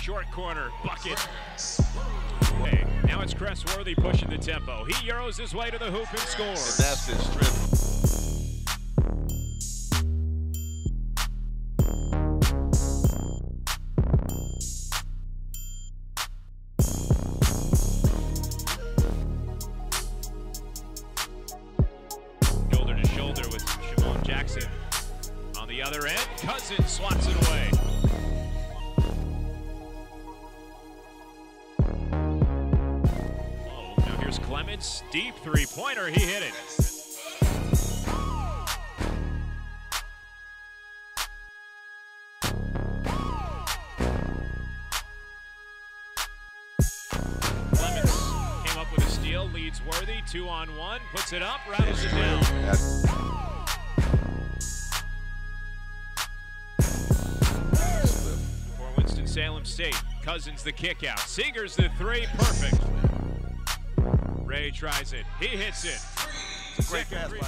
short corner bucket. Hey, now it's Cressworthy pushing the tempo. He euros his way to the hoop and scores. And That's his strength. Shoulder to shoulder with Shavon Jackson. On the other end, Cousins swats it away. Here's Clements. Deep three pointer. He hit it. Clements came up with a steal, leads Worthy, two on one, puts it up, rattles it down. For Winston-Salem State, Cousins the kick out. Seegers the three, perfect. Ray tries it. He hits it. Great Second pass three- by